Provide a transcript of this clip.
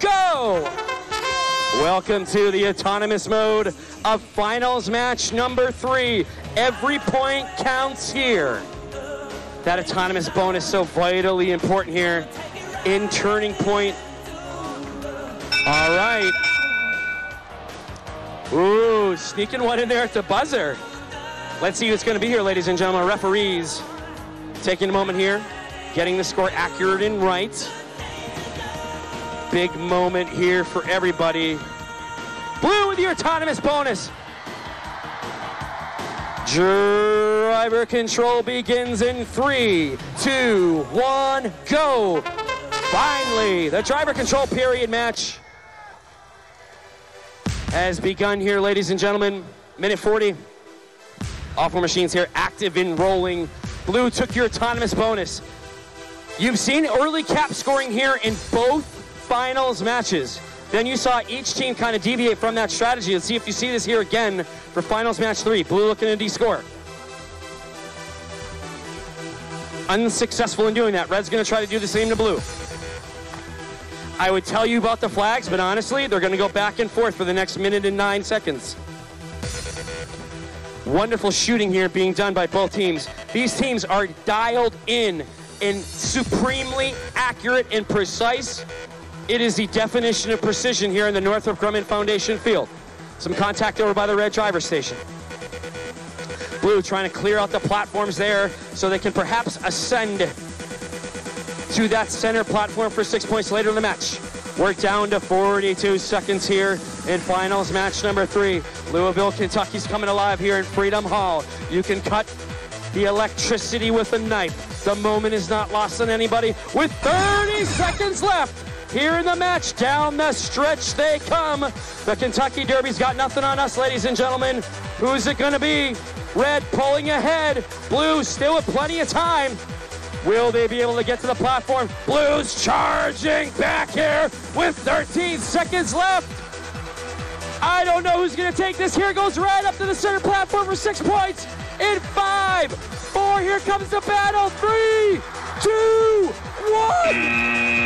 go! Welcome to the autonomous mode of finals match number three. Every point counts here. That autonomous bonus so vitally important here in turning point. All right. Ooh, sneaking one in there at the buzzer. Let's see who's going to be here, ladies and gentlemen. Referees taking a moment here, getting the score accurate and right. Big moment here for everybody. Blue with your autonomous bonus. Driver control begins in three, two, one, go. Finally, the driver control period match has begun here, ladies and gentlemen. Minute 40. All four machines here active in rolling. Blue took your autonomous bonus. You've seen early cap scoring here in both finals matches. Then you saw each team kind of deviate from that strategy. Let's see if you see this here again for finals match three. Blue looking to de-score. Unsuccessful in doing that. Red's going to try to do the same to blue. I would tell you about the flags, but honestly, they're going to go back and forth for the next minute and nine seconds. Wonderful shooting here being done by both teams. These teams are dialed in and supremely accurate and precise. It is the definition of precision here in the Northrop Grumman Foundation field. Some contact over by the red driver station. Blue trying to clear out the platforms there so they can perhaps ascend to that center platform for six points later in the match. We're down to 42 seconds here in finals match number three. Louisville, Kentucky's coming alive here in Freedom Hall. You can cut the electricity with a knife. The moment is not lost on anybody. With 30 seconds left here in the match, down the stretch they come. The Kentucky Derby's got nothing on us, ladies and gentlemen. Who's it going to be? Red pulling ahead. Blue still with plenty of time. Will they be able to get to the platform? Blues charging back here with 13 seconds left. I don't know who's going to take this. Here goes Red up to the center platform for six points. In five, four, here comes the battle. Three, two, one.